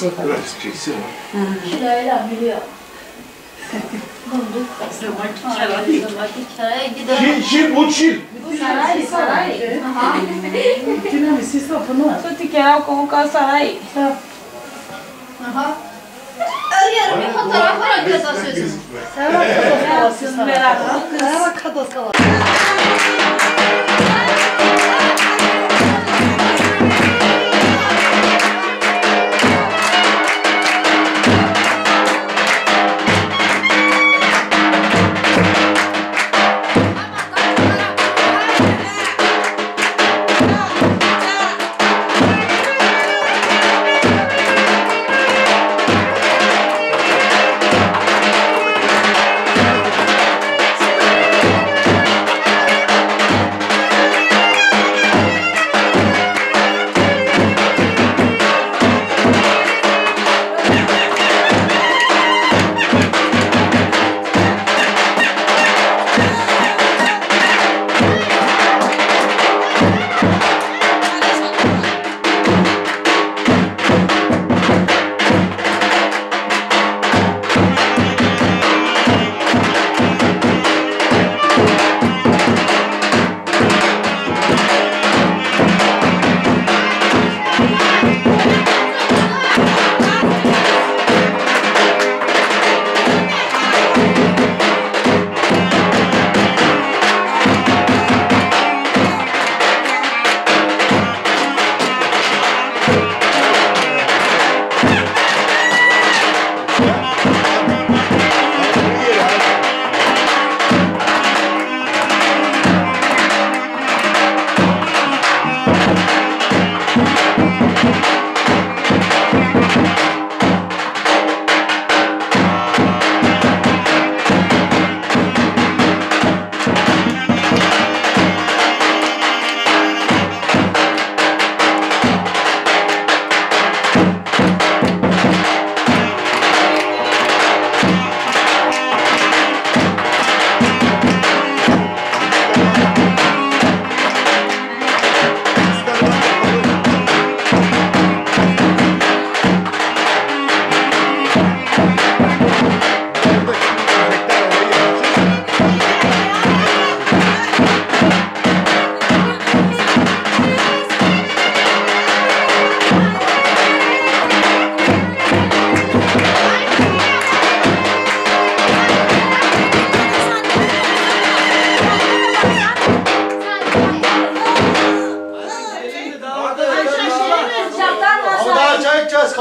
çek çek. Evet, çeksin. Şurayla biliyor. Çil, çil, bu çil. Saray, saray. Dinami sisi opunu. Tutti che era comunque sarai. Aha. Arıyorum bir fotoğraf var arkadaşlar sözüm. Merhaba kadası var. Daha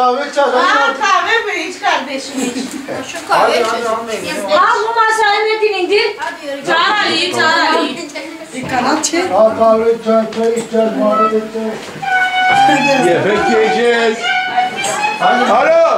kahve içeceğiz. Aa kahve mi iç kardeşim iç. Şu kahve içeceğiz. Al bu masaya ne yürü. Çağır Ali'yi, çağır Ali'yi. Bir kanal çek. Al kahve içeceğiz, çay içeceğiz, muhabbet edeceğiz. Yemek yiyeceğiz. Alo.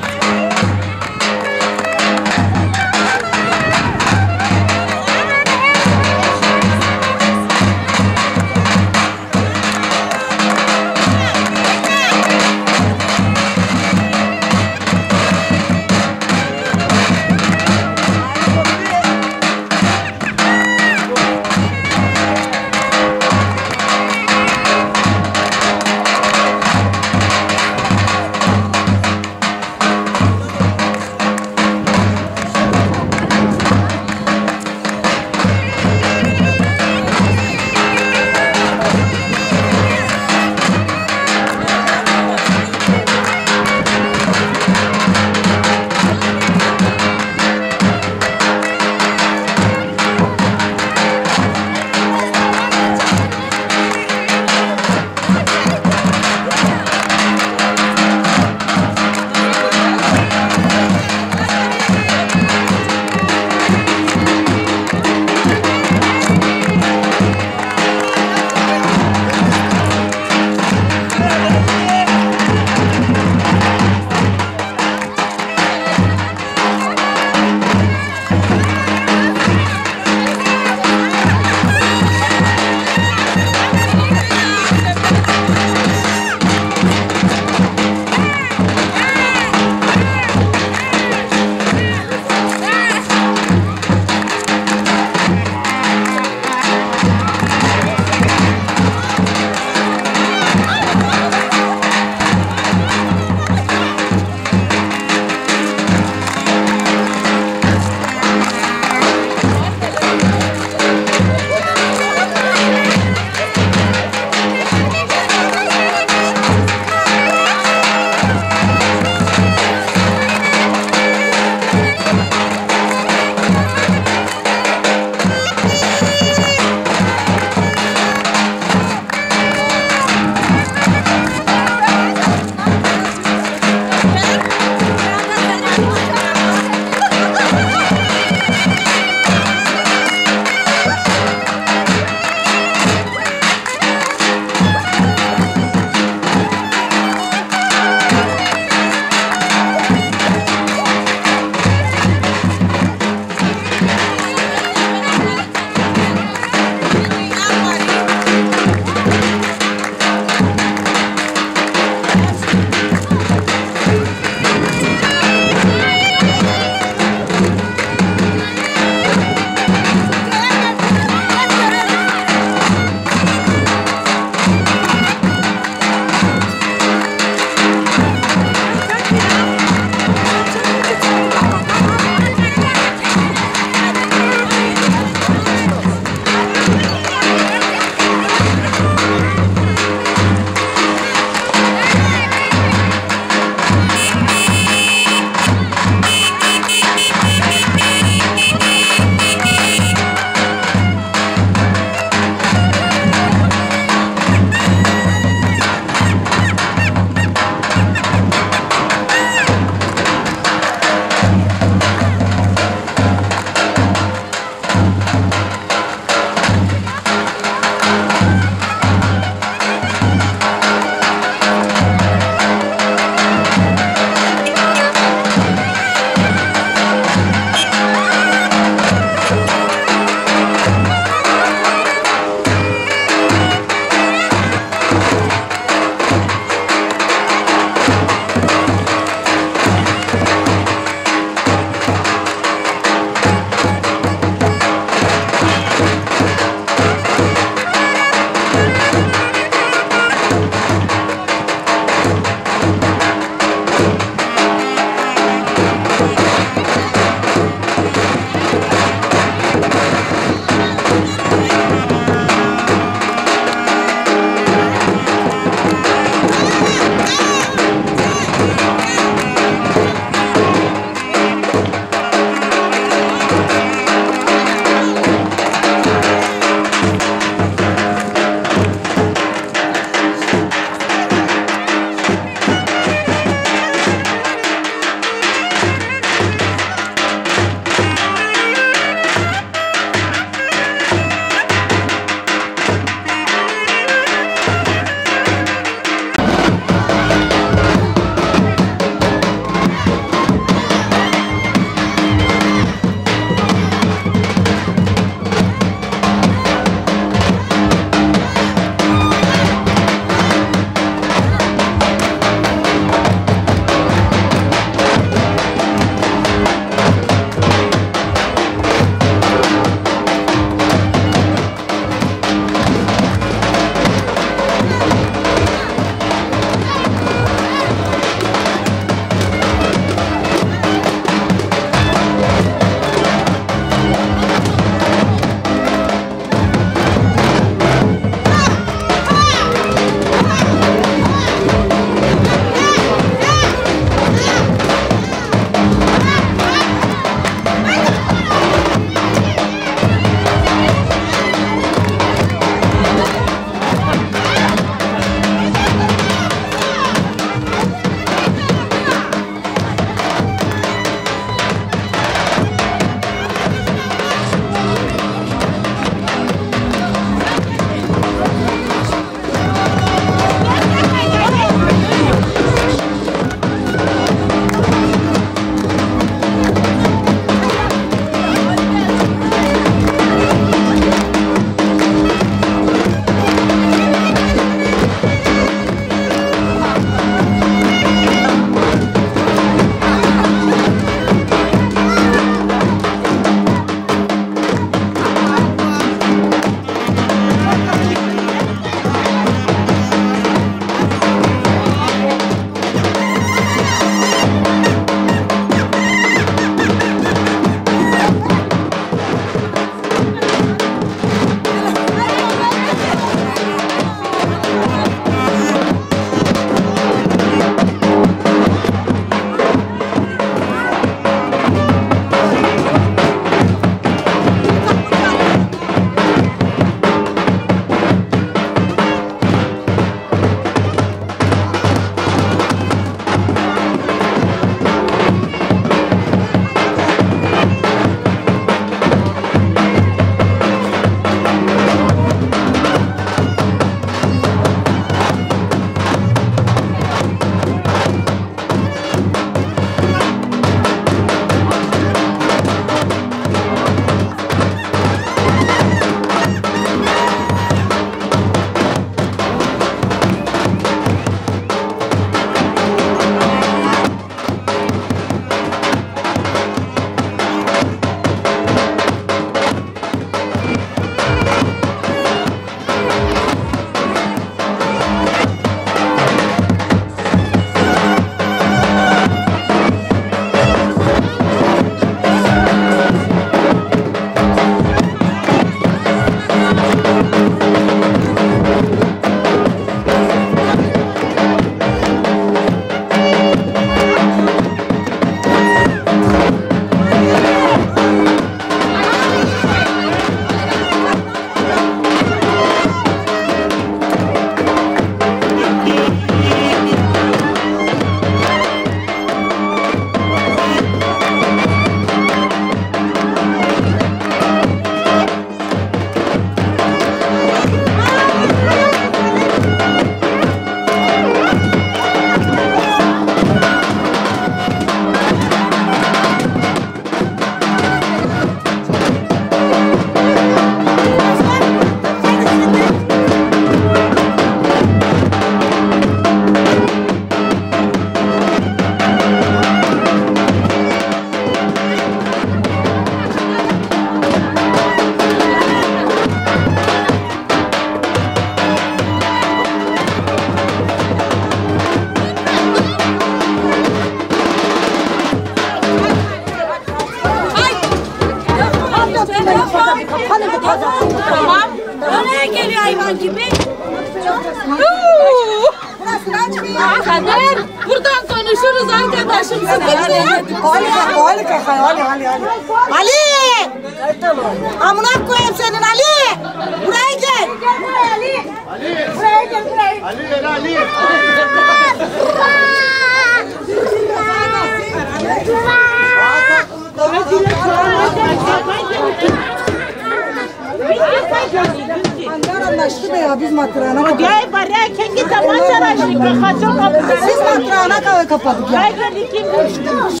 Anlaştı be ya biz matrana kapadık. Gel bari kendi tabanca başlık. Siz matrana kapadık ya.